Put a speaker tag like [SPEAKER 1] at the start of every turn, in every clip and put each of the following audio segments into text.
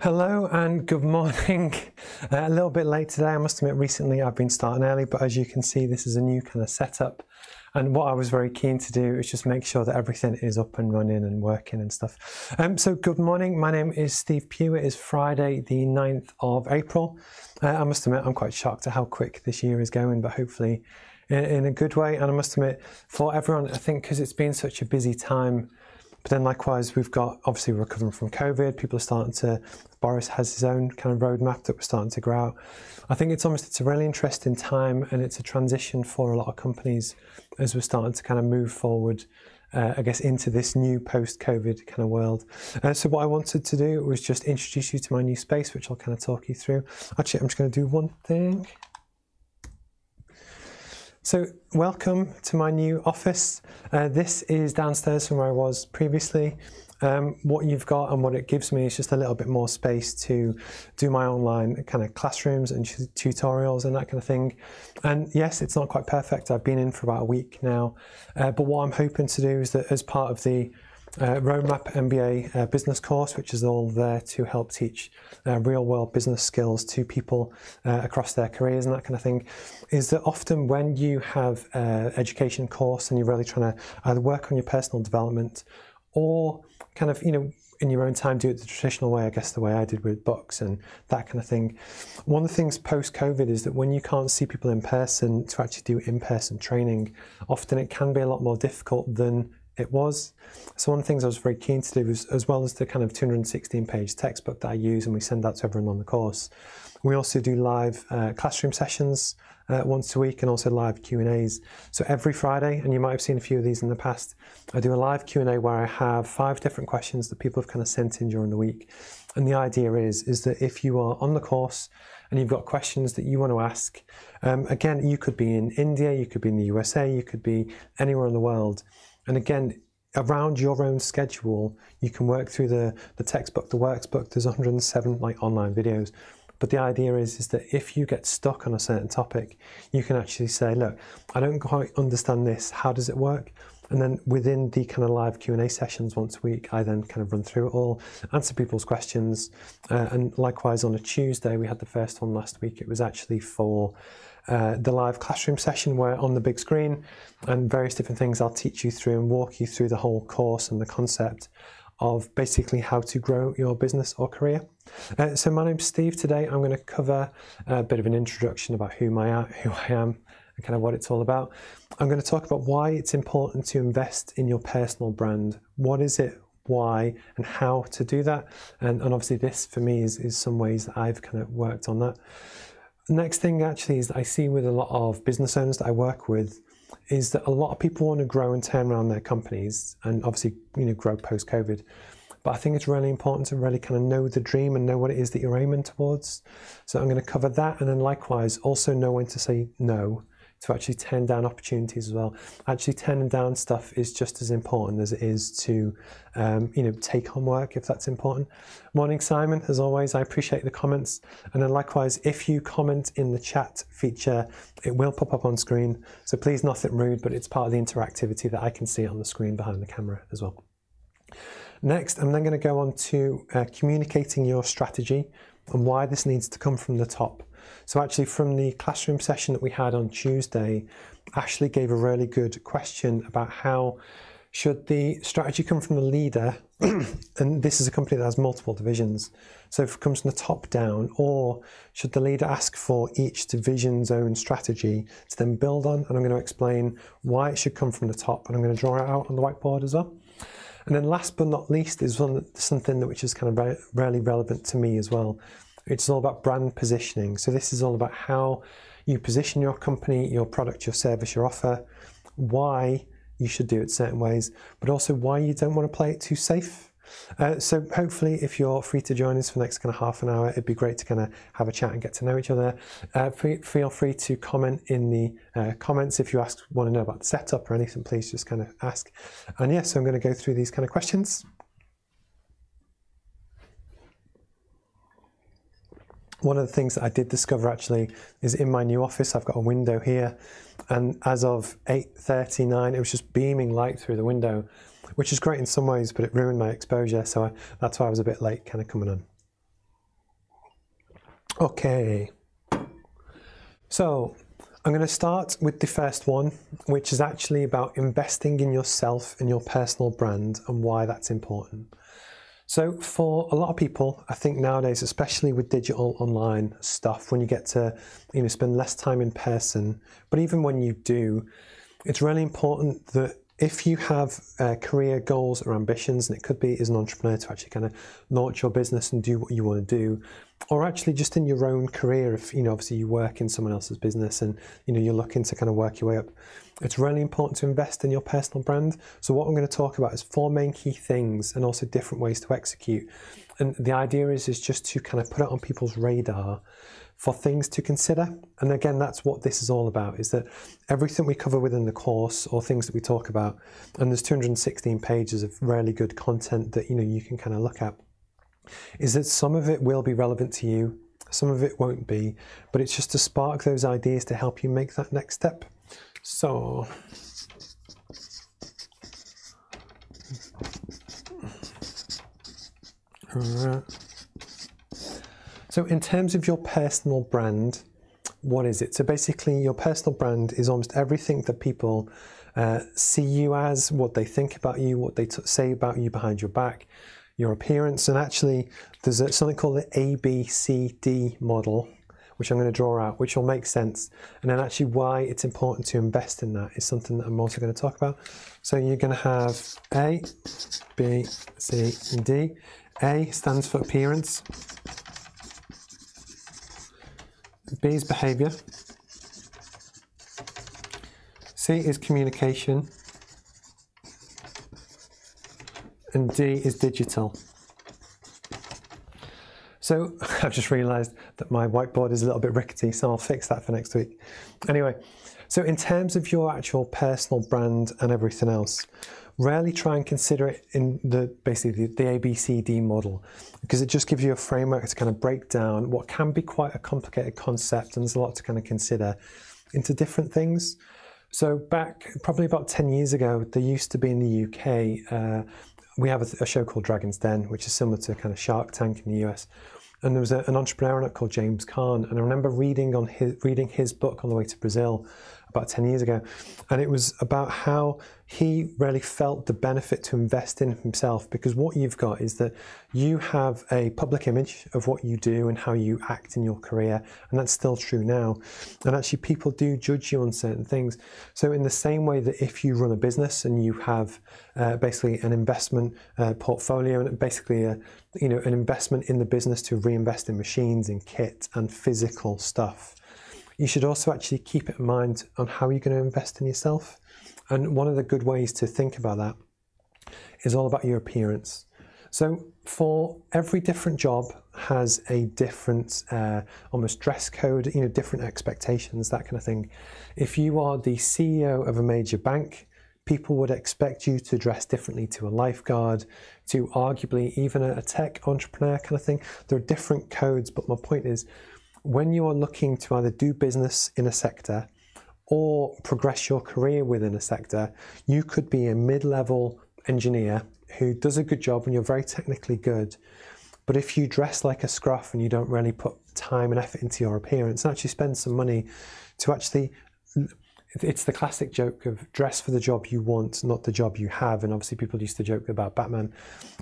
[SPEAKER 1] Hello and good morning. Uh, a little bit late today, I must admit, recently I've been starting early, but as you can see, this is a new kind of setup. And what I was very keen to do is just make sure that everything is up and running and working and stuff. Um, so, good morning. My name is Steve Pugh. It is Friday, the 9th of April. Uh, I must admit, I'm quite shocked at how quick this year is going, but hopefully in, in a good way. And I must admit, for everyone, I think because it's been such a busy time but then likewise, we've got obviously recovering from COVID. People are starting to. Boris has his own kind of roadmap that we're starting to grow out. I think it's almost it's a really interesting time, and it's a transition for a lot of companies as we're starting to kind of move forward. Uh, I guess into this new post-COVID kind of world. Uh, so what I wanted to do was just introduce you to my new space, which I'll kind of talk you through. Actually, I'm just going to do one thing. So, welcome to my new office. Uh, this is downstairs from where I was previously. Um, what you've got and what it gives me is just a little bit more space to do my online kind of classrooms and tutorials and that kind of thing. And yes, it's not quite perfect. I've been in for about a week now, uh, but what I'm hoping to do is that as part of the uh, Roadmap MBA uh, business course, which is all there to help teach uh, real world business skills to people uh, across their careers and that kind of thing, is that often when you have an education course and you're really trying to either work on your personal development or kind of, you know, in your own time do it the traditional way, I guess the way I did with books and that kind of thing. One of the things post COVID is that when you can't see people in person to actually do in person training, often it can be a lot more difficult than it was. So one of the things I was very keen to do was, as well as the kind of 216 page textbook that I use and we send out to everyone on the course, we also do live uh, classroom sessions uh, once a week and also live Q&As. So every Friday, and you might have seen a few of these in the past, I do a live Q&A where I have five different questions that people have kind of sent in during the week. And the idea is, is that if you are on the course and you've got questions that you want to ask, um, again, you could be in India, you could be in the USA, you could be anywhere in the world, and again, around your own schedule, you can work through the, the textbook, the workbook. There's 107 like online videos. But the idea is, is that if you get stuck on a certain topic, you can actually say, look, I don't quite understand this. How does it work? And then within the kind of live Q&A sessions once a week, I then kind of run through it all, answer people's questions. Uh, and likewise on a Tuesday, we had the first one last week. It was actually for uh, the live classroom session where on the big screen and various different things I'll teach you through and walk you through the whole course and the concept of basically how to grow your business or career. Uh, so my name's Steve. Today I'm going to cover a bit of an introduction about who I am, who I am and kind of what it's all about. I'm going to talk about why it's important to invest in your personal brand. What is it? Why and how to do that? And, and obviously, this for me is, is some ways that I've kind of worked on that. The next thing actually is that I see with a lot of business owners that I work with is that a lot of people want to grow and turn around their companies and obviously you know grow post COVID. But I think it's really important to really kind of know the dream and know what it is that you're aiming towards. So I'm going to cover that and then likewise also know when to say no to actually turn down opportunities as well. Actually, turning down stuff is just as important as it is to, um, you know, take on work if that's important. Morning, Simon. As always, I appreciate the comments. And then likewise, if you comment in the chat feature, it will pop up on screen. So please, nothing rude, but it's part of the interactivity that I can see on the screen behind the camera as well. Next, I'm then going to go on to uh, communicating your strategy and why this needs to come from the top. So, actually, from the classroom session that we had on Tuesday, Ashley gave a really good question about how should the strategy come from the leader, and this is a company that has multiple divisions, so if it comes from the top down, or should the leader ask for each division's own strategy to then build on? And I'm going to explain why it should come from the top, and I'm going to draw it out on the whiteboard as well. And then last but not least is one, something that which is kind of really relevant to me as well, it's all about brand positioning. So this is all about how you position your company, your product, your service, your offer, why you should do it certain ways, but also why you don't want to play it too safe. Uh, so hopefully, if you're free to join us for the next kind of half an hour, it'd be great to kind of have a chat and get to know each other. Uh, feel free to comment in the uh, comments if you ask want to know about the setup or anything. Please just kind of ask. And yes, yeah, so I'm going to go through these kind of questions. One of the things that I did discover actually is in my new office, I've got a window here, and as of 8:39, it was just beaming light through the window, which is great in some ways, but it ruined my exposure. So I, that's why I was a bit late, kind of coming on. Okay. So I'm going to start with the first one, which is actually about investing in yourself and your personal brand and why that's important. So, for a lot of people, I think nowadays, especially with digital online stuff, when you get to you know spend less time in person, but even when you do, it's really important that if you have uh, career goals or ambitions, and it could be as an entrepreneur to actually kind of launch your business and do what you want to do, or actually just in your own career, if you know obviously you work in someone else's business and you know you're looking to kind of work your way up, it's really important to invest in your personal brand. So what I'm going to talk about is four main key things and also different ways to execute. And the idea is is just to kind of put it on people's radar for things to consider. And again, that's what this is all about, is that everything we cover within the course or things that we talk about, and there's 216 pages of really good content that you know you can kind of look at, is that some of it will be relevant to you, some of it won't be, but it's just to spark those ideas to help you make that next step. So So, in terms of your personal brand, what is it? So, basically, your personal brand is almost everything that people uh, see you as, what they think about you, what they say about you behind your back, your appearance. And actually, there's something called the ABCD model, which I'm going to draw out, which will make sense. And then, actually, why it's important to invest in that is something that I'm also going to talk about. So, you're going to have A, B, C, and D. A stands for appearance. B is behavior. C is communication. And D is digital. So I've just realized that my whiteboard is a little bit rickety, so I'll fix that for next week. Anyway, so in terms of your actual personal brand and everything else, rarely try and consider it in the basically the, ABCD model because it just gives you a framework to kind of break down what can be quite a complicated concept and there's a lot to kind of consider into different things. So back probably about 10 years ago, there used to be in the UK, uh, we have a, a, show called Dragon's Den, which is similar to kind of Shark Tank in the US. And there was a, an entrepreneur on it called James Caan, and I remember reading on his reading his book on the way to Brazil about 10 years ago. And it was about how he really felt the benefit to invest in himself because what you've got is that you have a public image of what you do and how you act in your career. And that's still true now. And actually, people do judge you on certain things. So, in the same way that if you run a business and you have uh, basically an investment uh, portfolio and basically a, you know, an investment in the business to reinvest in machines and kit and physical stuff you should also actually keep it in mind on how you're going to invest in yourself. And one of the good ways to think about that is all about your appearance. So for every different job has a different uh, almost dress code, you know, different expectations, that kind of thing. If you are the CEO of a major bank, people would expect you to dress differently to a lifeguard, to arguably even a tech entrepreneur kind of thing. There are different codes, but my point is when you are looking to either do business in a sector or progress your career within a sector, you could be a mid level engineer who does a good job and you're very technically good. But if you dress like a scruff and you don't really put time and effort into your appearance and actually spend some money to actually it's the classic joke of dress for the job you want, not the job you have. And obviously, people used to joke about Batman,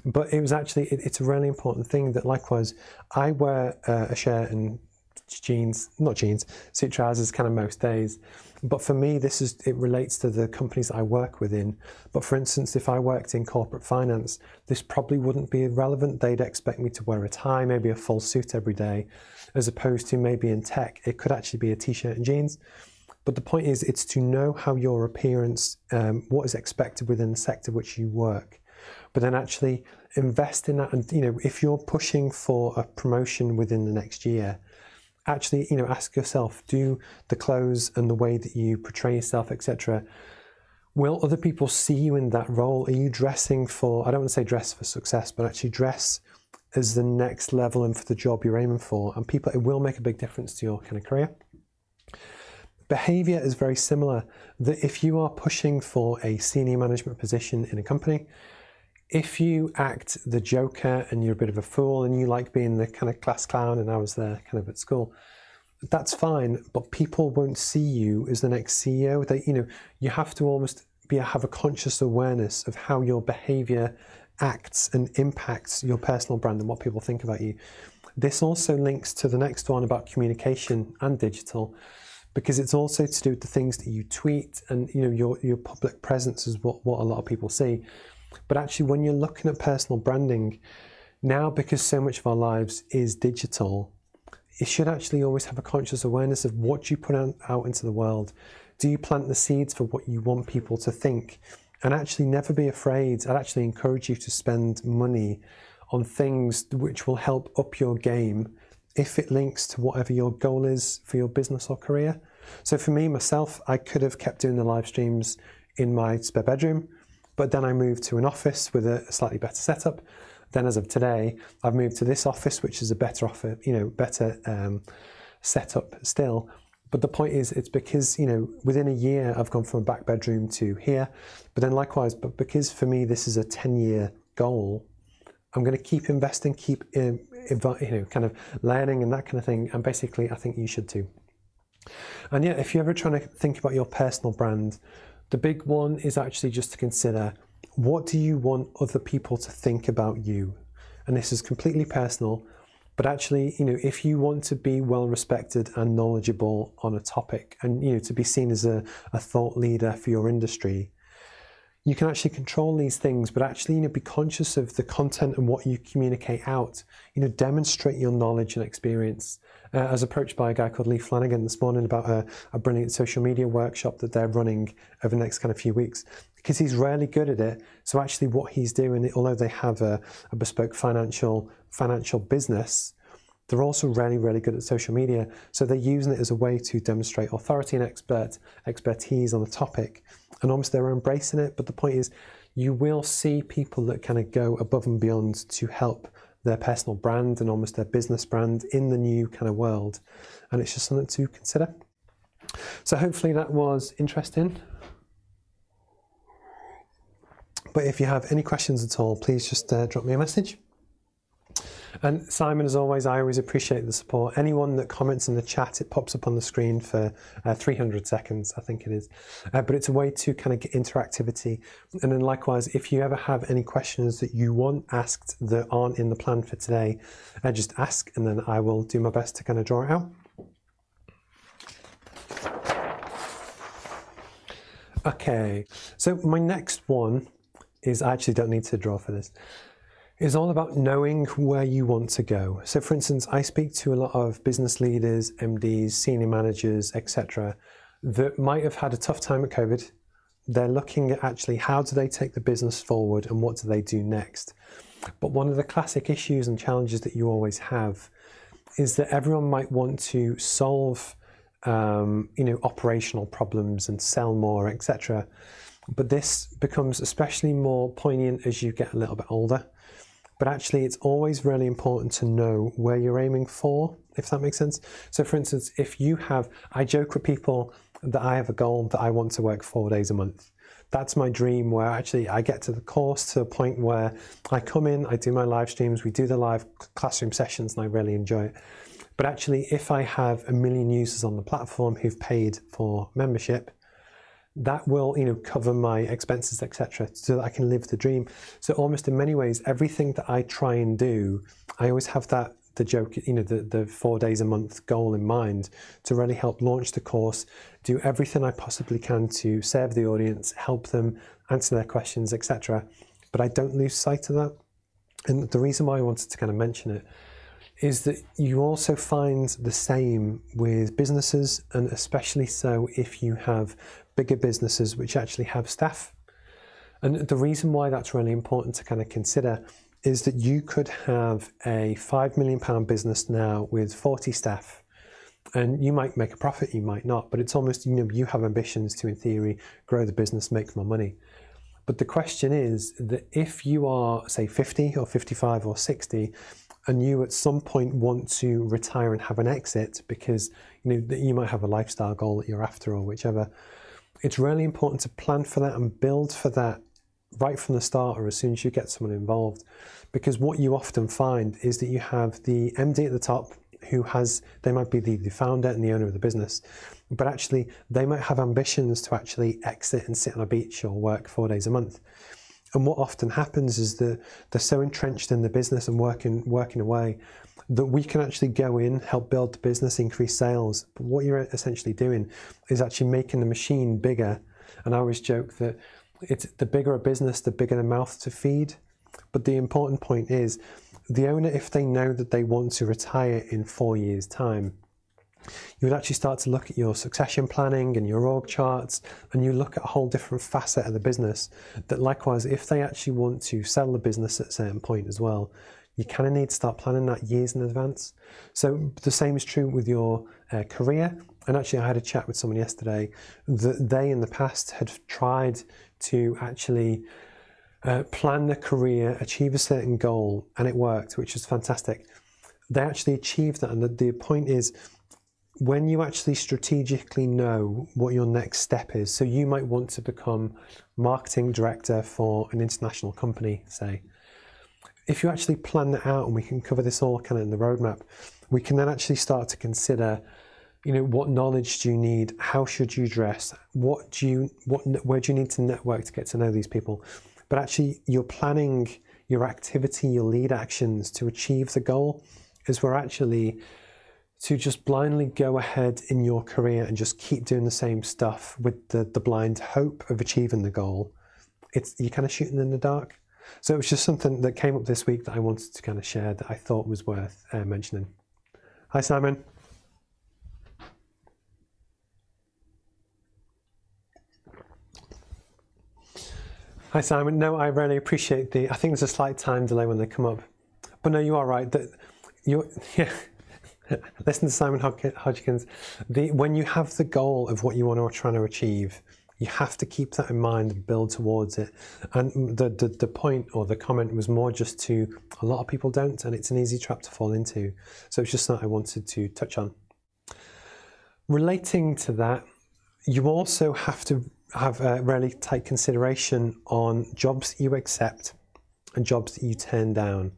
[SPEAKER 1] but it was actually it, it's a really important thing that likewise I wear uh, a shirt and jeans, not jeans, suit trousers kind of most days. But for me, this is it relates to the companies I work within. But for instance, if I worked in corporate finance, this probably wouldn't be relevant. They'd expect me to wear a tie, maybe a full suit every day, as opposed to maybe in tech, it could actually be a t-shirt and jeans. But the point is, it's to know how your appearance, um, what is expected within the sector which you work, but then actually invest in that. And you know, if you're pushing for a promotion within the next year, actually, you know, ask yourself: Do the clothes and the way that you portray yourself, etc. Will other people see you in that role? Are you dressing for? I don't want to say dress for success, but actually dress as the next level and for the job you're aiming for. And people, it will make a big difference to your kind of career. Behavior is very similar. That if you are pushing for a senior management position in a company, if you act the joker and you're a bit of a fool and you like being the kind of class clown and I was there kind of at school, that's fine, but people won't see you as the next CEO. They, you know, you have to almost be have a conscious awareness of how your behavior acts and impacts your personal brand and what people think about you. This also links to the next one about communication and digital because it's also to do with the things that you tweet and you know your your public presence is what, what a lot of people see. But actually when you're looking at personal branding, now because so much of our lives is digital, it should actually always have a conscious awareness of what you put out into the world. Do you plant the seeds for what you want people to think? And actually, never be afraid. I'd actually encourage you to spend money on things which will help up your game if it links to whatever your goal is for your business or career. So, for me, myself, I could have kept doing the live streams in my spare bedroom, but then I moved to an office with a slightly better setup. Then, as of today, I've moved to this office, which is a better offer, you know, better um, setup still. But the point is, it's because you know within a year I've gone from a back bedroom to here. But then likewise, but because for me this is a ten-year goal, I'm going to keep investing, keep um, you know, kind of learning and that kind of thing. And basically, I think you should too. And yeah, if you're ever trying to think about your personal brand, the big one is actually just to consider what do you want other people to think about you? And this is completely personal, but actually, you know, if you want to be well respected and knowledgeable on a topic and, you know, to be seen as a, a thought leader for your industry, you can actually control these things, but actually, you know, be conscious of the content and what you communicate out. You know, demonstrate your knowledge and experience. Uh, I was approached by a guy called Lee Flanagan this morning about a, a brilliant social media workshop that they're running over the next kind of few weeks because he's really good at it. So actually, what he's doing, although they have a, a bespoke financial financial business, they're also really, really good at social media. So they're using it as a way to demonstrate authority and expert expertise on the topic, and almost they're embracing it. But the point is, you will see people that kind of go above and beyond to help their personal brand and almost their business brand in the new kind of world, and it's just something to consider. So hopefully that was interesting. But if you have any questions at all, please just uh, drop me a message. And Simon, as always, I always appreciate the support. Anyone that comments in the chat, it pops up on the screen for uh, 300 seconds, I think it is. Uh, but it's a way to kind of get interactivity. And then likewise, if you ever have any questions that you want asked that aren't in the plan for today, uh, just ask, and then I will do my best to kind of draw it out. Okay, so my next one is I actually don't need to draw for this is all about knowing where you want to go. So, for instance, I speak to a lot of business leaders, MDs, senior managers, etc., that might have had a tough time at COVID. They're looking at actually how do they take the business forward and what do they do next. But one of the classic issues and challenges that you always have is that everyone might want to solve, um, you know, operational problems and sell more, etc. But this becomes especially more poignant as you get a little bit older but actually it's always really important to know where you're aiming for, if that makes sense. So, for instance, if you have, I joke with people that I have a goal that I want to work four days a month. That's my dream where actually I get to the course to a point where I come in, I do my live streams, we do the live classroom sessions, and I really enjoy it. But actually, if I have a million users on the platform who've paid for membership, that will you know cover my expenses etc so that i can live the dream. So almost in many ways everything that i try and do i always have that the joke you know the, the four days a month goal in mind to really help launch the course do everything i possibly can to serve the audience help them answer their questions etc but i don't lose sight of that. And the reason why i wanted to kind of mention it is that you also find the same with businesses, and especially so if you have bigger businesses which actually have staff. And the reason why that's really important to kind of consider is that you could have a £5 million business now with 40 staff. And you might make a profit, you might not, but it's almost, you know, you have ambitions to, in theory, grow the business, make more money. But the question is that if you are, say, 50 or 55 or 60, and you at some point want to retire and have an exit because you know that you might have a lifestyle goal that you're after or whichever, it's really important to plan for that and build for that right from the start or as soon as you get someone involved. Because what you often find is that you have the MD at the top who has, they might be the, the founder and the owner of the business, but actually they might have ambitions to actually exit and sit on a beach or work four days a month. And what often happens is that they're so entrenched in the business and working working away that we can actually go in, help build the business, increase sales. But what you're essentially doing is actually making the machine bigger. And I always joke that it's the bigger a business, the bigger the mouth to feed. But the important point is the owner, if they know that they want to retire in four years' time, you would actually start to look at your succession planning and your org charts, and you look at a whole different facet of the business. That likewise, if they actually want to sell the business at a certain point as well, you kind of need to start planning that years in advance. So the same is true with your uh, career. And actually, I had a chat with someone yesterday that they in the past had tried to actually uh, plan their career, achieve a certain goal, and it worked, which was fantastic. They actually achieved that, and the, the point is when you actually strategically know what your next step is, so you might want to become marketing director for an international company, say. If you actually plan that out, and we can cover this all kind of in the roadmap, we can then actually start to consider, you know, what knowledge do you need? How should you dress? What do you, what, where do you need to network to get to know these people? But actually, you're planning your activity, your lead actions to achieve the goal, is where actually to just blindly go ahead in your career and just keep doing the same stuff with the, the blind hope of achieving the goal, it's you're kind of shooting in the dark. So it was just something that came up this week that I wanted to kind of share that I thought was worth uh, mentioning. Hi, Simon. Hi, Simon. No, I really appreciate the. I think there's a slight time delay when they come up, but no, you are right. That you, yeah. Listen to Simon Hodgkins. The, when you have the goal of what you want to try to achieve, you have to keep that in mind and build towards it. And the, the, the point or the comment was more just to a lot of people don't, and it's an easy trap to fall into. So it's just something I wanted to touch on. Relating to that, you also have to have a really tight consideration on jobs that you accept and jobs that you turn down.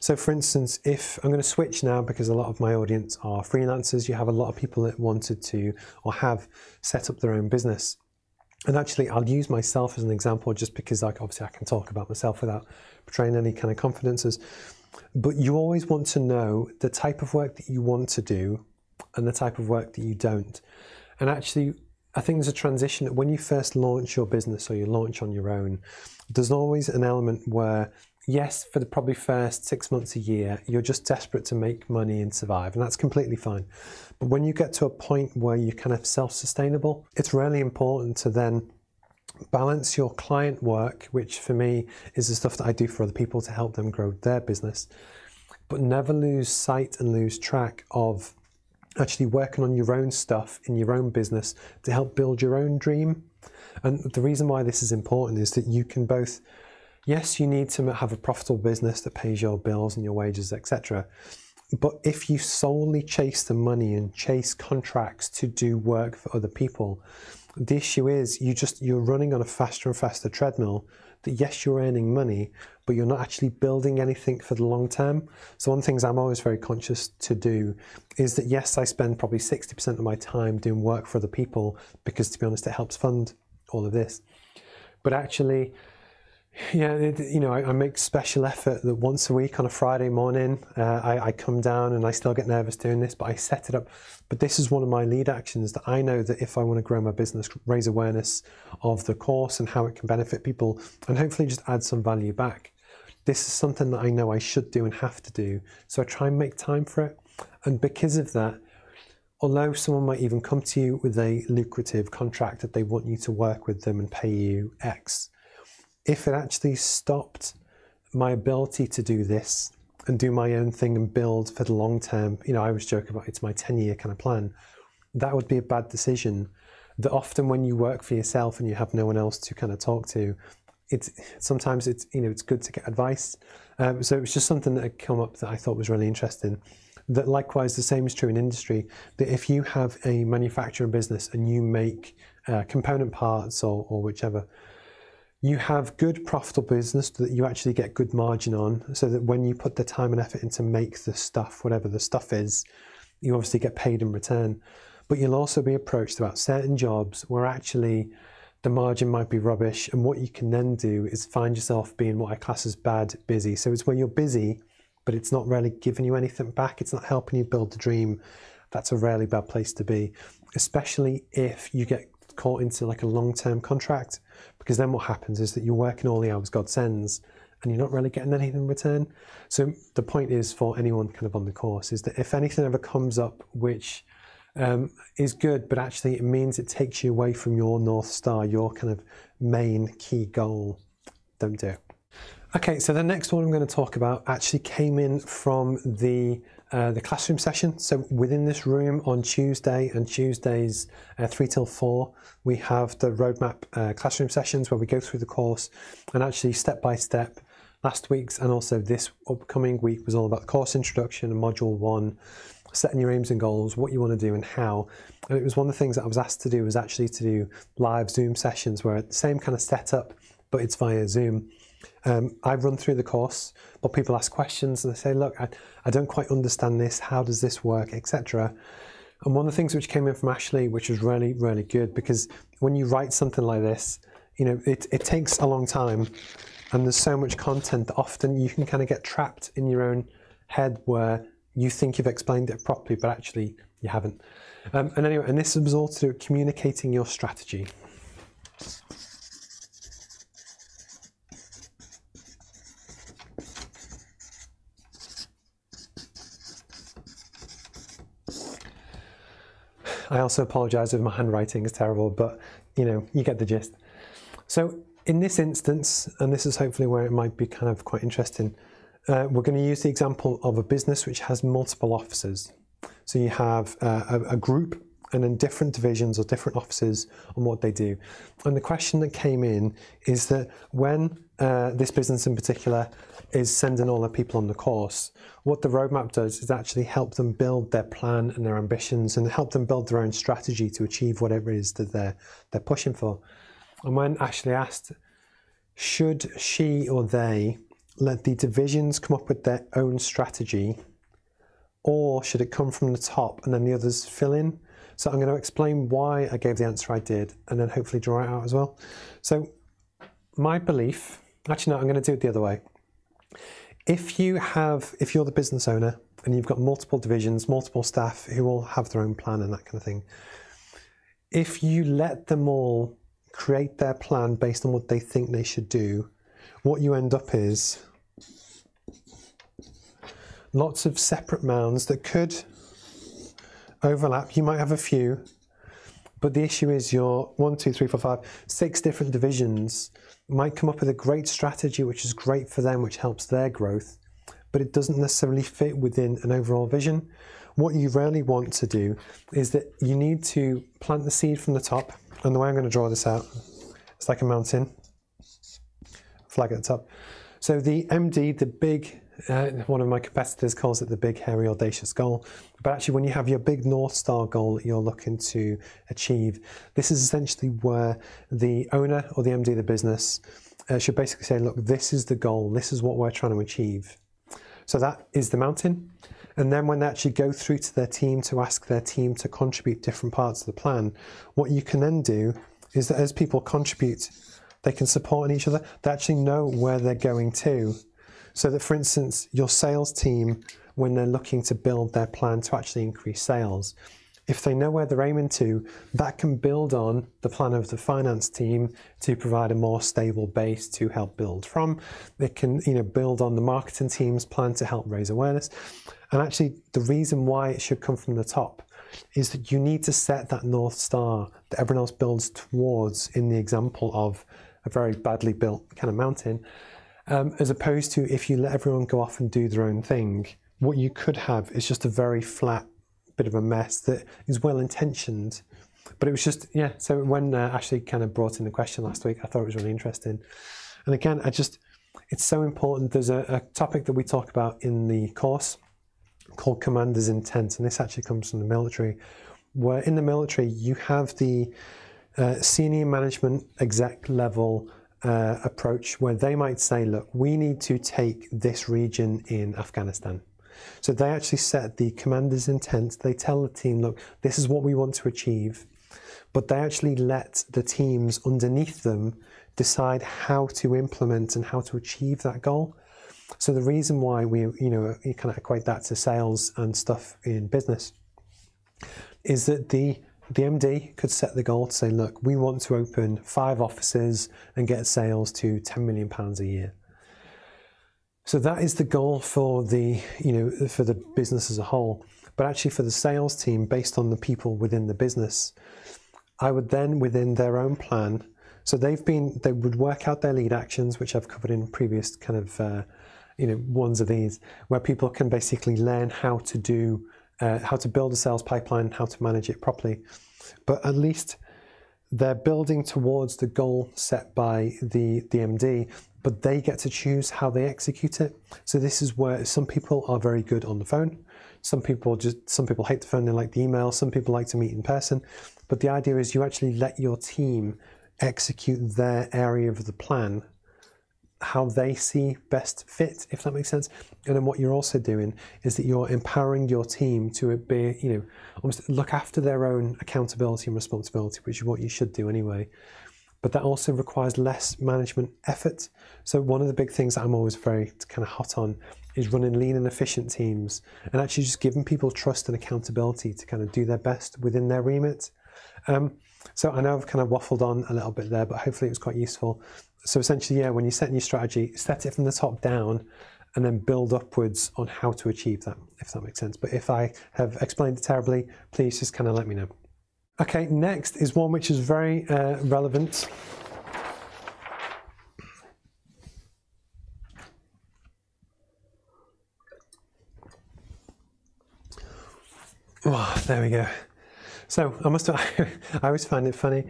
[SPEAKER 1] So, for instance, if I'm going to switch now because a lot of my audience are freelancers, you have a lot of people that wanted to or have set up their own business. And actually, I'll use myself as an example just because, like, obviously, I can talk about myself without portraying any kind of confidences. But you always want to know the type of work that you want to do and the type of work that you don't. And actually, I think there's a transition that when you first launch your business or you launch on your own, there's always an element where yes, for the probably first six months, a year, you're just desperate to make money and survive, and that's completely fine. But when you get to a point where you're kind of self sustainable, it's really important to then balance your client work, which for me is the stuff that I do for other people to help them grow their business, but never lose sight and lose track of actually working on your own stuff in your own business to help build your own dream. And the reason why this is important is that you can both yes, you need to have a profitable business that pays your bills and your wages, etc. But if you solely chase the money and chase contracts to do work for other people, the issue is you just you're running on a faster and faster treadmill that yes you're earning money but you're not actually building anything for the long term so one of the things i'm always very conscious to do is that yes i spend probably 60% of my time doing work for other people because to be honest it helps fund all of this but actually yeah, it, you know, I, I, make special effort that once a week on a Friday morning, uh, I, I, come down and I still get nervous doing this, but I set it up. But this is one of my lead actions that I know that if I want to grow my business, raise awareness of the course and how it can benefit people, and hopefully just add some value back. This is something that I know I should do and have to do. So I try and make time for it. And because of that, although someone might even come to you with a lucrative contract that they want you to work with them and pay you X, if it actually stopped my ability to do this and do my own thing and build for the long term, you know, I was joking about it's my 10 year kind of plan, that would be a bad decision. That often when you work for yourself and you have no one else to kind of talk to, it's sometimes it's you know it's good to get advice. Um, so it was just something that had come up that I thought was really interesting. That likewise the same is true in industry. That if you have a manufacturing business and you make uh, component parts or, or whichever, you have good profitable business that you actually get good margin on so that when you put the time and effort into make the stuff whatever the stuff is you obviously get paid in return. But you'll also be approached about certain jobs where actually the margin might be rubbish and what you can then do is find yourself being what i class as bad busy. So it's when you're busy but it's not really giving you anything back. It's not helping you build the dream that's a really bad place to be especially if you get caught into like a long-term contract because then what happens is that you're working all the hours God sends and you're not really getting anything in return. So the point is for anyone kind of on the course is that if anything ever comes up which um, is good, but actually it means it takes you away from your North Star, your kind of main key goal, don't do it. Okay, so the next one I'm going to talk about actually came in from the uh, the classroom session. So within this room on Tuesday and Tuesdays uh, 3 till 4, we have the roadmap uh, classroom sessions where we go through the course and actually step by step. Last week's and also this upcoming week was all about course introduction and module one, setting your aims and goals, what you want to do and how. And it was one of the things that I was asked to do was actually to do live Zoom sessions where the same kind of setup, but it's via Zoom. Um, I run through the course, but people ask questions and they say, look, I, I don't quite understand this, how does this work, etc. And one of the things which came in from Ashley, which was really, really good, because when you write something like this, you know, it, it takes a long time and there's so much content that often you can kind of get trapped in your own head where you think you've explained it properly, but actually you haven't. Um, and anyway, and this was all to communicating your strategy. I also apologise if my handwriting is terrible, but you know, you get the gist. So in this instance, and this is hopefully where it might be kind of quite interesting, uh, we're going to use the example of a business which has multiple offices. So you have uh, a, a group and in different divisions or different offices on what they do. And the question that came in is that when uh, this business in particular is sending all their people on the course, what the roadmap does is actually help them build their plan and their ambitions and help them build their own strategy to achieve whatever it is that they're, they're pushing for. And when Ashley asked, should she or they let the divisions come up with their own strategy or should it come from the top and then the others fill in? So I'm going to explain why I gave the answer I did and then hopefully draw it out as well. So my belief, actually no, I'm going to do it the other way. If you have, if you're the business owner and you've got multiple divisions, multiple staff who all have their own plan and that kind of thing, if you let them all create their plan based on what they think they should do, what you end up is lots of separate mounds that could overlap. You might have a few, but the issue is your one, two, three, four, five, six different divisions might come up with a great strategy which is great for them, which helps their growth, but it doesn't necessarily fit within an overall vision. What you really want to do is that you need to plant the seed from the top, and the way I'm going to draw this out, it's like a mountain, flag at the top. So the MD, the big uh, one of my competitors calls it the big, hairy, audacious goal. But actually, when you have your big North Star goal that you're looking to achieve, this is essentially where the owner or the MD of the business uh, should basically say, look, this is the goal, this is what we're trying to achieve. So that is the mountain. And then when they actually go through to their team to ask their team to contribute different parts of the plan, what you can then do is that as people contribute, they can support each other. They actually know where they're going to so that, for instance, your sales team, when they're looking to build their plan to actually increase sales, if they know where they're aiming to, that can build on the plan of the finance team to provide a more stable base to help build from. It can, you know, build on the marketing team's plan to help raise awareness. And actually, the reason why it should come from the top is that you need to set that north star that everyone else builds towards in the example of a very badly built kind of mountain um, as opposed to if you let everyone go off and do their own thing, what you could have is just a very flat bit of a mess that is well intentioned. But it was just, yeah. So when uh, Ashley kind of brought in the question last week, I thought it was really interesting. And again, I just, it's so important. There's a, a topic that we talk about in the course called commander's intent, and this actually comes from the military, where in the military you have the uh, senior management exec level uh, approach where they might say, look, we need to take this region in Afghanistan. So they actually set the commander's intent. They tell the team, look, this is what we want to achieve. But they actually let the teams underneath them decide how to implement and how to achieve that goal. So the reason why we, you know, you kind of equate that to sales and stuff in business is that the the MD could set the goal to say, look, we want to open five offices and get sales to 10 million pounds a year. So that is the goal for the, you know, for the business as a whole. But actually for the sales team, based on the people within the business, I would then within their own plan. So they've been, they would work out their lead actions, which I've covered in previous kind of, uh, you know, ones of these, where people can basically learn how to do uh, how to build a sales pipeline, how to manage it properly. But at least they're building towards the goal set by the, the MD, but they get to choose how they execute it. So this is where some people are very good on the phone. Some people just some people hate the phone, they like the email, some people like to meet in person. But the idea is you actually let your team execute their area of the plan how they see best fit, if that makes sense. And then what you're also doing is that you're empowering your team to be, you know, almost look after their own accountability and responsibility, which is what you should do anyway. But that also requires less management effort. So one of the big things that I'm always very kind of hot on is running lean and efficient teams and actually just giving people trust and accountability to kind of do their best within their remit. Um, so I know I've kind of waffled on a little bit there, but hopefully it was quite useful so essentially, yeah, when you set your strategy, set it from the top down and then build upwards on how to achieve that, if that makes sense. But if I have explained it terribly, please just kind of let me know. Okay, next is one which is very uh, relevant. Oh, there we go. So I must. have, I always find it funny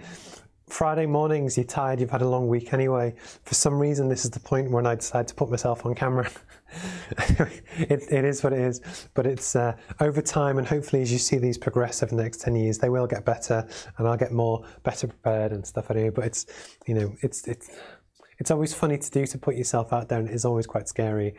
[SPEAKER 1] Friday mornings, you're tired, you've had a long week anyway. For some reason, this is the point when I decide to put myself on camera. it, it is what it is, but it's uh, over time, and hopefully, as you see these progress over the next 10 years, they will get better, and I'll get more better prepared and stuff I do. But it's, you know, it's, it's, it's always funny to do to put yourself out there, and it is always quite scary.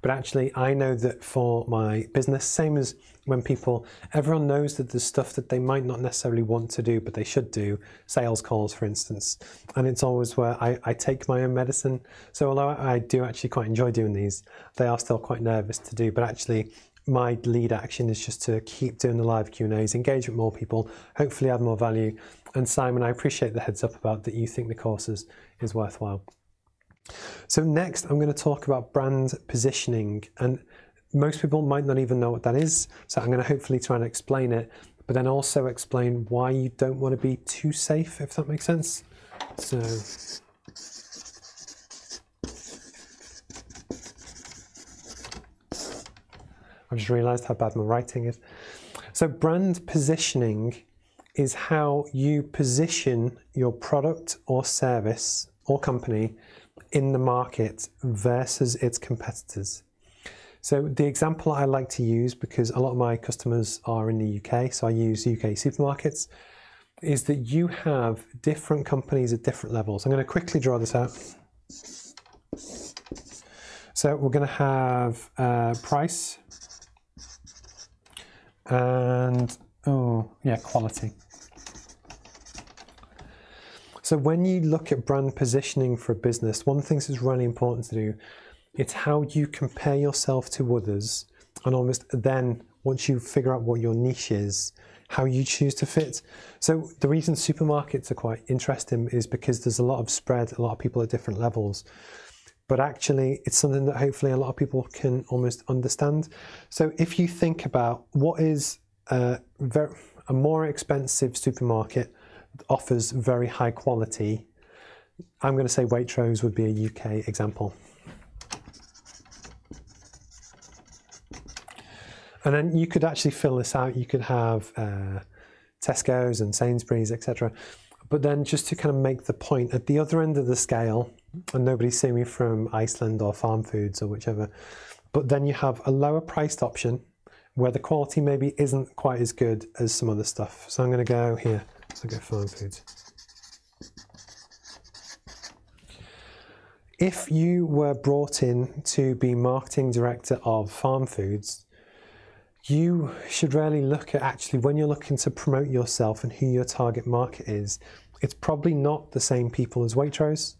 [SPEAKER 1] But actually, I know that for my business, same as when people, everyone knows that there's stuff that they might not necessarily want to do, but they should do, sales calls, for instance. And it's always where I, I take my own medicine. So although I do actually quite enjoy doing these, they are still quite nervous to do. But actually, my lead action is just to keep doing the live Q&As, engage with more people, hopefully add more value. And Simon, I appreciate the heads up about that you think the course is, is worthwhile. So next, I'm going to talk about brand positioning, and most people might not even know what that is. So I'm going to hopefully try and explain it, but then also explain why you don't want to be too safe, if that makes sense. So. I've just realized how bad my writing is. So, brand positioning is how you position your product or service or company in the market versus its competitors. So the example I like to use, because a lot of my customers are in the UK, so I use UK supermarkets, is that you have different companies at different levels. I'm going to quickly draw this out. So we're going to have uh, price and, oh, yeah, quality. So when you look at brand positioning for a business, one thing that's really important to do, it's how you compare yourself to others and almost then once you figure out what your niche is, how you choose to fit. So the reason supermarkets are quite interesting is because there's a lot of spread, a lot of people at different levels. But actually, it's something that hopefully a lot of people can almost understand. So if you think about what is a, very, a more expensive supermarket offers very high quality. I'm going to say Waitrose would be a UK example. And then you could actually fill this out. You could have uh, Tesco's and Sainsbury's, etc. But then just to kind of make the point, at the other end of the scale, and nobody's seeing me from Iceland or Farm Foods or whichever, but then you have a lower priced option where the quality maybe isn't quite as good as some other stuff. So I'm going to go here. So I'll go farm foods. if you were brought in to be marketing director of farm foods, you should really look at actually when you're looking to promote yourself and who your target market is, it's probably not the same people as Waitrose.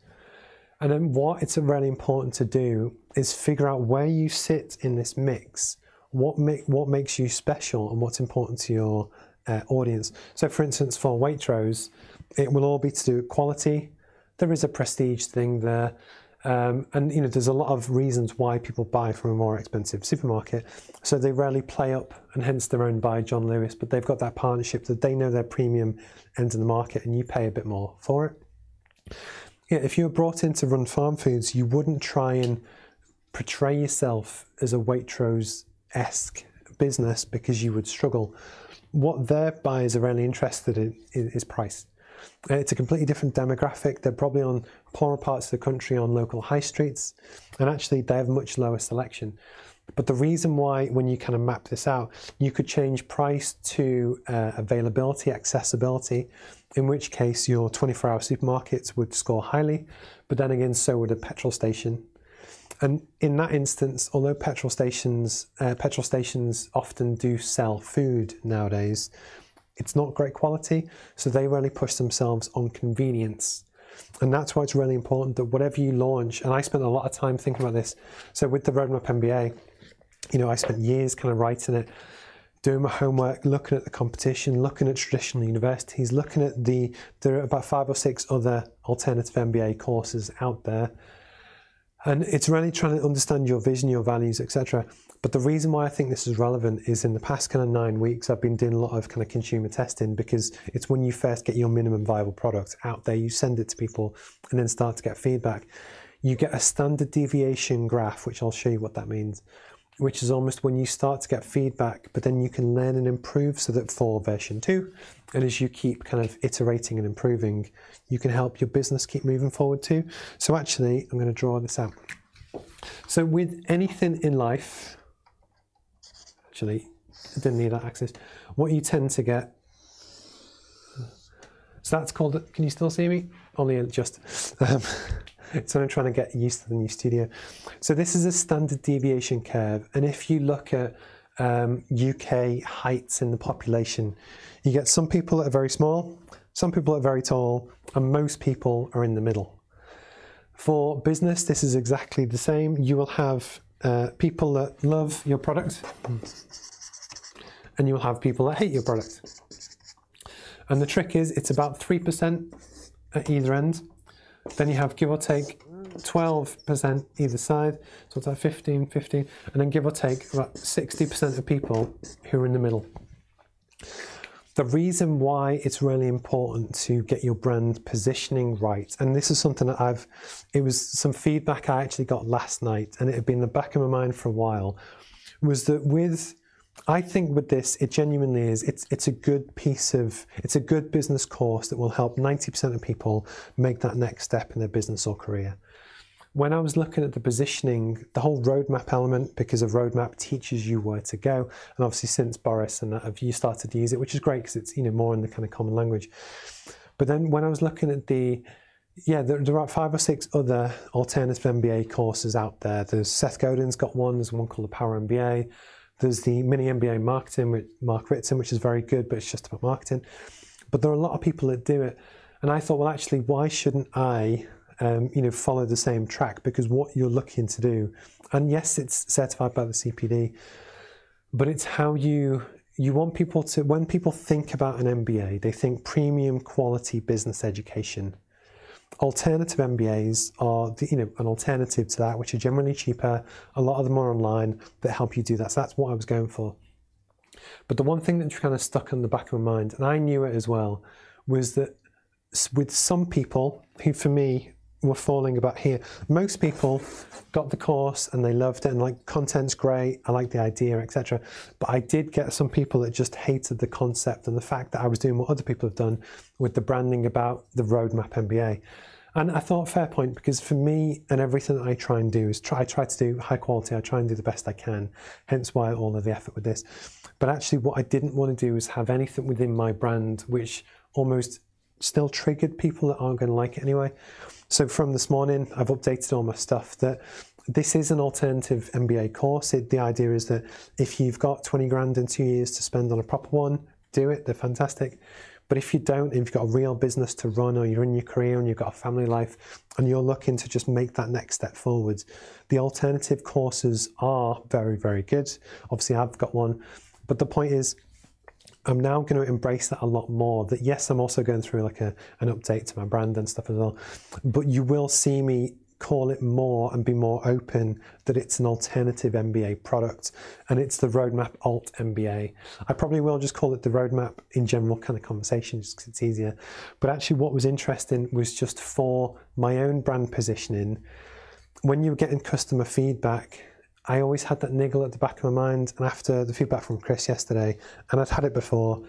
[SPEAKER 1] And then what it's really important to do is figure out where you sit in this mix, what make what makes you special, and what's important to your uh, audience. So, for instance, for Waitrose, it will all be to do with quality. There is a prestige thing there. Um, and you know, there's a lot of reasons why people buy from a more expensive supermarket. So they rarely play up, and hence they're owned by John Lewis. But they've got that partnership that they know their premium ends in the market, and you pay a bit more for it. Yeah, if you were brought in to run Farmfoods, you wouldn't try and portray yourself as a Waitrose esque business because you would struggle. What their buyers are really interested in is price. Uh, it's a completely different demographic. They're probably on poorer parts of the country on local high streets, and actually they have much lower selection. But the reason why, when you kind of map this out, you could change price to uh, availability, accessibility, in which case your 24 hour supermarkets would score highly, but then again, so would a petrol station. And in that instance, although petrol stations, uh, petrol stations often do sell food nowadays, it's not great quality, so they really push themselves on convenience. And that's why it's really important that whatever you launch, and I spent a lot of time thinking about this. So with the Roadmap MBA, you know, I spent years kind of writing it, doing my homework, looking at the competition, looking at traditional universities, looking at the there are about five or six other alternative MBA courses out there. And it's really trying to understand your vision, your values, etc. But the reason why I think this is relevant is in the past kind of nine weeks, I've been doing a lot of kind of consumer testing because it's when you first get your minimum viable product out there, you send it to people and then start to get feedback. You get a standard deviation graph, which I'll show you what that means, which is almost when you start to get feedback, but then you can learn and improve so that for version two, and as you keep kind of iterating and improving, you can help your business keep moving forward too. So actually, I'm going to draw this out. So with anything in life, actually. I didn't need that axis. What you tend to get, so that's called, can you still see me? Only just, um, so I'm trying to get used to the new studio. So this is a standard deviation curve. And if you look at um, UK heights in the population, you get some people that are very small, some people are very tall, and most people are in the middle. For business, this is exactly the same. You will have uh, people that love your product, and you'll have people that hate your product. And the trick is, it's about 3% at either end. Then you have give or take 12% either side, so it's like 15, 15, and then give or take about 60% of people who are in the middle. The reason why it's really important to get your brand positioning right, and this is something that I've, it was some feedback I actually got last night, and it had been in the back of my mind for a while, was that with, I think with this, it genuinely is, it's, it's a good piece of, it's a good business course that will help 90% of people make that next step in their business or career when I was looking at the positioning, the whole roadmap element, because a roadmap teaches you where to go, and obviously since Boris and that, have you started to use it, which is great because it's you know more in the kind of common language. But then when I was looking at the yeah, there, there, are five or six other alternative MBA courses out there. There's Seth Godin's got one. There's one called the Power MBA. There's the Mini MBA Marketing with Mark Ritson, which is very good, but it's just about marketing. But there are a lot of people that do it, and I thought, well, actually, why shouldn't I um, you know, follow the same track because what you're looking to do, and yes, it's certified by the CPD, but it's how you you want people to when people think about an MBA, they think premium quality business education. Alternative MBAs are the, you know an alternative to that, which are generally cheaper. A lot of them are online that help you do that. So that's what I was going for. But the one thing that kind of stuck in the back of my mind, and I knew it as well, was that with some people who, for me, were falling about here. Most people got the course and they loved it and like content's great, I like the idea, etc. But I did get some people that just hated the concept and the fact that I was doing what other people have done with the branding about the roadmap MBA. And I thought fair point because for me and everything that I try and do is try I try to do high quality, I try and do the best I can, hence why all of the effort with this. But actually what I didn't want to do is have anything within my brand which almost still triggered people that aren't going to like it anyway. So from this morning, I've updated all my stuff that this is an alternative MBA course. It, the idea is that if you've got 20 grand in two years to spend on a proper one, do it. They're fantastic. But if you don't, if you've got a real business to run, or you're in your career and you've got a family life, and you're looking to just make that next step forward, the alternative courses are very, very good. Obviously, I've got one. But the point is, I'm now going to embrace that a lot more. That yes, I'm also going through like a, an update to my brand and stuff as well. But you will see me call it more and be more open that it's an alternative MBA product and it's the Roadmap Alt MBA. I probably will just call it the Roadmap in general kind of conversation just because it's easier. But actually, what was interesting was just for my own brand positioning, when you were getting customer feedback, I always had that niggle at the back of my mind. And after the feedback from Chris yesterday, and I'd had it before,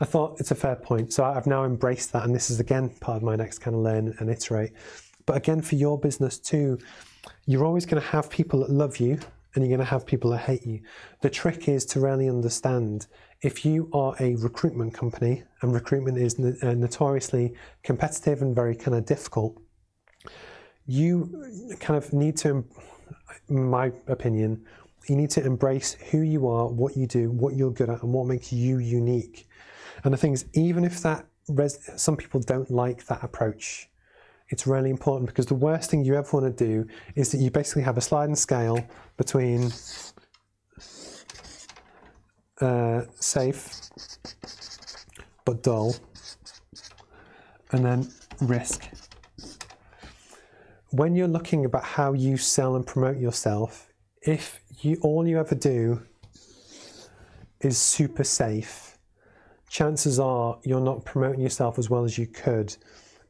[SPEAKER 1] I thought it's a fair point. So I've now embraced that. And this is again part of my next kind of learn and iterate. But again, for your business too, you're always going to have people that love you and you're going to have people that hate you. The trick is to really understand if you are a recruitment company and recruitment is uh, notoriously competitive and very kind of difficult, you kind of need to my opinion, you need to embrace who you are, what you do, what you're good at, and what makes you unique. And the thing is, even if that res- some people don't like that approach, it's really important because the worst thing you ever want to do is that you basically have a sliding scale between uh, safe but dull, and then risk when you're looking about how you sell and promote yourself, if you all you ever do is super safe, chances are you're not promoting yourself as well as you could.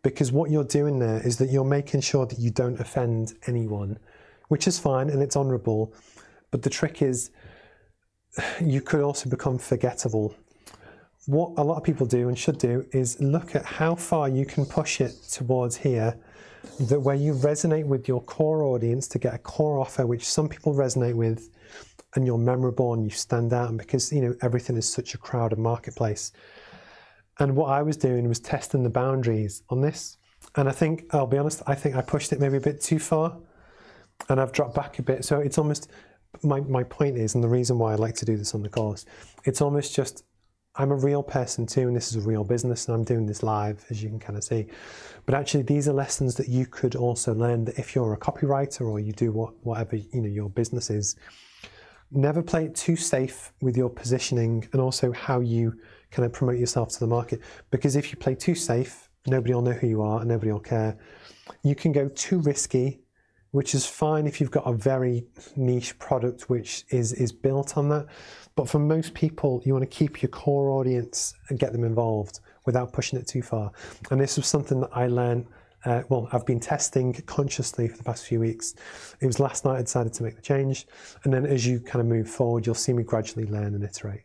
[SPEAKER 1] Because what you're doing there is that you're making sure that you don't offend anyone, which is fine and it's honorable. But the trick is, you could also become forgettable. What a lot of people do and should do is look at how far you can push it towards here that where you resonate with your core audience to get a core offer which some people resonate with and you're memorable and you stand out and because you know everything is such a crowded marketplace. And what i was doing was testing the boundaries on this. And i think i'll be honest i think i pushed it maybe a bit too far and i've dropped back a bit. So it's almost my, my point is and the reason why i like to do this on the course it's almost just I'm a real person too, and this is a real business, and I'm doing this live, as you can kind of see. But actually, these are lessons that you could also learn. That if you're a copywriter or you do what, whatever you know your business is, never play it too safe with your positioning and also how you kind of promote yourself to the market. Because if you play too safe, nobody will know who you are and nobody will care. You can go too risky which is fine if you've got a very niche product which is, is built on that. But for most people, you want to keep your core audience and get them involved without pushing it too far. And this was something that I learned. Uh, well, I've been testing consciously for the past few weeks. It was last night I decided to make the change. And then as you kind of move forward, you'll see me gradually learn and iterate.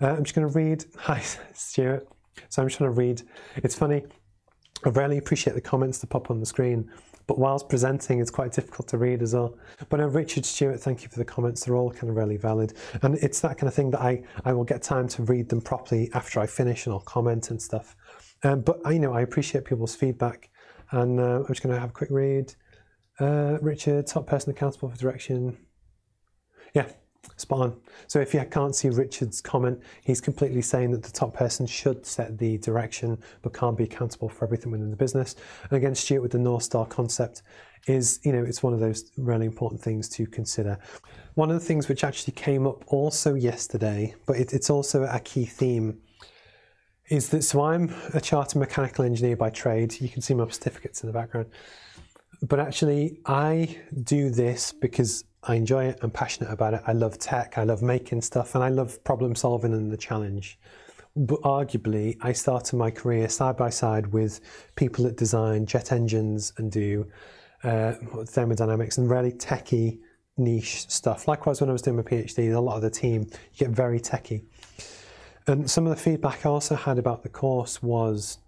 [SPEAKER 1] Uh, I'm just going to read. Hi, Stuart. So I'm just going to read. It's funny. I really appreciate the comments that pop on the screen. But whilst presenting, it's quite difficult to read as well. But uh, Richard Stewart, thank you for the comments. They're all kind of really valid. And it's that kind of thing that I, I will get time to read them properly after I finish and I'll comment and stuff. Um, but I you know I appreciate people's feedback. And uh, I'm just going to have a quick read. Uh, Richard, top person accountable for direction. Yeah, Spot on. So if you can't see Richard's comment, he's completely saying that the top person should set the direction but can't be accountable for everything within the business. And again, Stuart with the North Star concept is, you know, it's one of those really important things to consider. One of the things which actually came up also yesterday, but it, it's also a key theme, is that so I'm a chartered mechanical engineer by trade. You can see my certificates in the background. But actually, I do this because I enjoy it. I'm passionate about it. I love tech. I love making stuff, and I love problem solving and the challenge. But arguably, I started my career side by side with people that design jet engines and do uh, thermodynamics and really techie niche stuff. Likewise, when I was doing my PhD, a lot of the team you get very techie. And some of the feedback I also had about the course was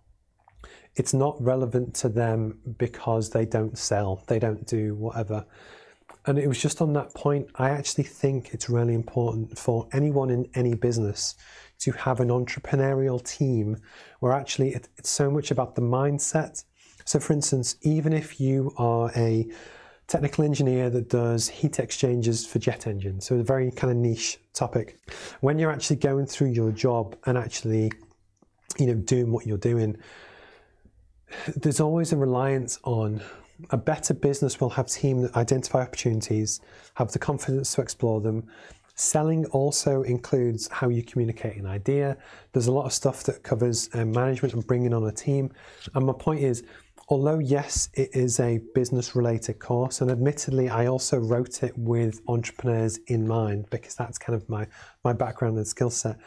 [SPEAKER 1] it's not relevant to them because they don't sell, they don't do whatever. And it was just on that point, I actually think it's really important for anyone in any business to have an entrepreneurial team where actually it's so much about the mindset. So, for instance, even if you are a technical engineer that does heat exchangers for jet engines, so a very kind of niche topic, when you're actually going through your job and actually, you know, doing what you're doing, there's always a reliance on a better business will have team that identify opportunities, have the confidence to explore them. Selling also includes how you communicate an idea. There's a lot of stuff that covers um, management and bringing on a team. And my point is, although yes, it is a business related course, and admittedly, I also wrote it with entrepreneurs in mind because that's kind of my, my background and skill set.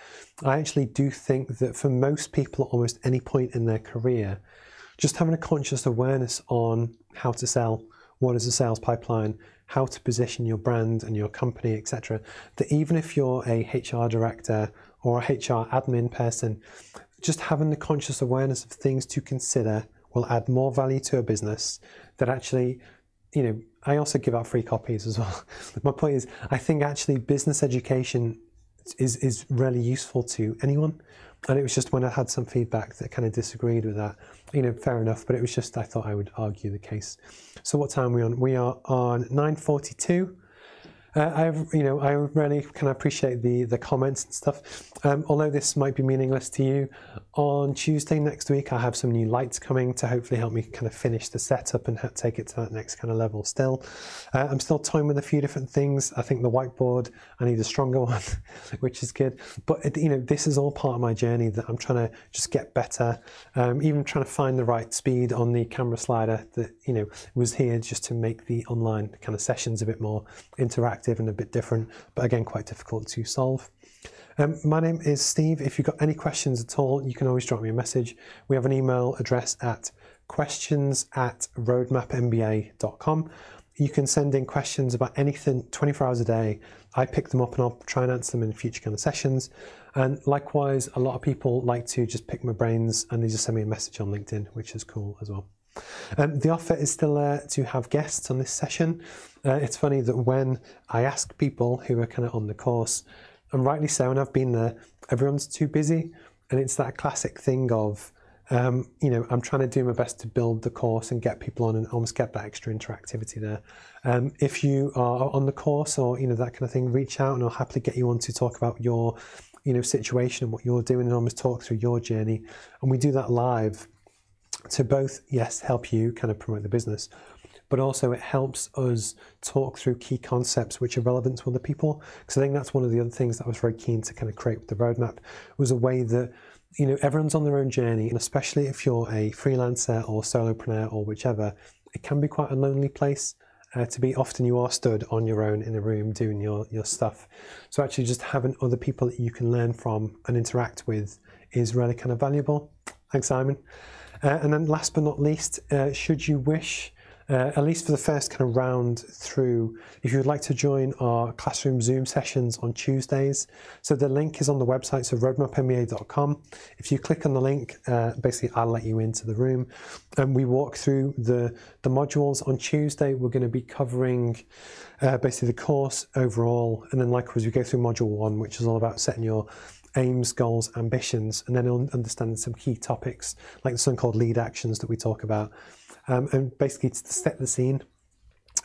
[SPEAKER 1] I actually do think that for most people at almost any point in their career, just having a conscious awareness on how to sell, what is a sales pipeline, how to position your brand and your company, etc. That even if you're a HR director or a HR admin person, just having the conscious awareness of things to consider will add more value to a business that actually, you know, I also give out free copies as well. My point is, I think actually business education is, is really useful to anyone. And it was just when I had some feedback that kind of disagreed with that, you know, fair enough. But it was just I thought I would argue the case. So what time are we on? We are on 9:42. Uh, I, you know, I really of appreciate the the comments and stuff. Um, although this might be meaningless to you, on Tuesday next week I have some new lights coming to hopefully help me kind of finish the setup and take it to that next kind of level. Still, uh, I'm still toying with a few different things. I think the whiteboard I need a stronger one, which is good. But it, you know, this is all part of my journey that I'm trying to just get better. Um, even trying to find the right speed on the camera slider that you know was here just to make the online kind of sessions a bit more interactive interactive and a bit different, but again, quite difficult to solve. Um, my name is Steve. If you've got any questions at all, you can always drop me a message. We have an email address at questions at roadmapmba.com. You can send in questions about anything 24 hours a day. I pick them up and I'll try and answer them in future kind of sessions. And likewise, a lot of people like to just pick my brains and they just send me a message on LinkedIn, which is cool as well. Um, the offer is still there to have guests on this session. Uh, it's funny that when I ask people who are kind of on the course, and rightly so, and I've been there, everyone's too busy. And it's that classic thing of, um, you know, I'm trying to do my best to build the course and get people on and almost get that extra interactivity there. Um, if you are on the course or, you know, that kind of thing, reach out and I'll happily get you on to talk about your, you know, situation and what you're doing and almost talk through your journey. And we do that live to both, yes, help you kind of promote the business, but also it helps us talk through key concepts which are relevant to other people. Because I think that's one of the other things that I was very keen to kind of create with the roadmap was a way that you know everyone's on their own journey, and especially if you're a freelancer or solopreneur or whichever, it can be quite a lonely place. Uh, to be often you are stood on your own in a room doing your, your stuff. So actually just having other people that you can learn from and interact with is really kind of valuable. Thanks, Simon. Uh, and then last but not least, uh, should you wish, uh, at least for the first kind of round through, if you would like to join our classroom Zoom sessions on Tuesdays. So the link is on the website, so roadmapmba.com. If you click on the link, uh, basically I'll let you into the room. And we walk through the, the modules. On Tuesday, we're going to be covering uh, basically the course overall. And then likewise, we go through module one, which is all about setting your aims, goals, ambitions, and then understanding some key topics like the something called lead actions that we talk about. Um, and basically to set the scene.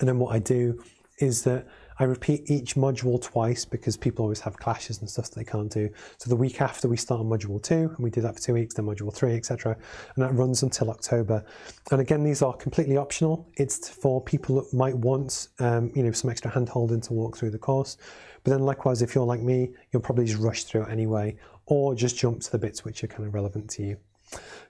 [SPEAKER 1] And then what I do is that I repeat each module twice because people always have clashes and stuff that they can't do. So the week after we start on module two, and we do that for two weeks, then module three, etc. And that runs until October. And again, these are completely optional. It's for people that might want, um, you know, some extra handholding to walk through the course. But then likewise, if you're like me, you'll probably just rush through it anyway, or just jump to the bits which are kind of relevant to you.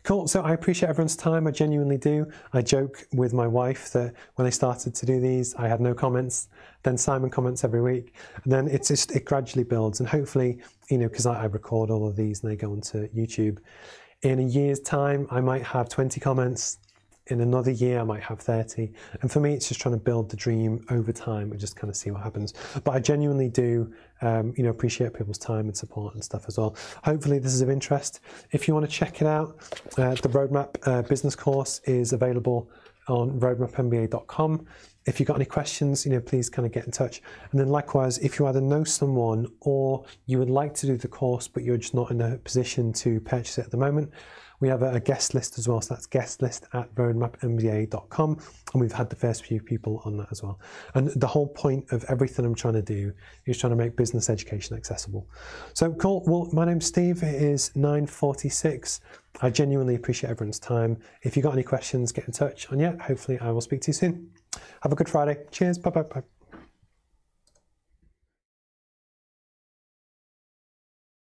[SPEAKER 1] Cool. So I appreciate everyone's time. I genuinely do. I joke with my wife that when I started to do these, I had no comments. Then Simon comments every week, and then it's just it gradually builds. And hopefully, you know, because I, I record all of these and they go onto YouTube. In a year's time, I might have 20 comments, in another year I might have 30. And for me, it's just trying to build the dream over time and just kind of see what happens. But I genuinely do, um, you know, appreciate people's time and support and stuff as well. Hopefully this is of interest. If you want to check it out, uh, the Roadmap uh, business course is available on roadmapmba.com. If you've got any questions, you know, please kind of get in touch. And then likewise, if you either know someone or you would like to do the course, but you're just not in a position to purchase it at the moment, we have a, guest list as well. So that's guest list at roadmapmba.com. And we've had the first few people on that as well. And the whole point of everything I'm trying to do is trying to make business education accessible. So cool. Well, my name's Steve. It is 946. I genuinely appreciate everyone's time. If you've got any questions, get in touch. And yeah, hopefully I will speak to you soon. Have a good Friday. Cheers. Bye bye bye.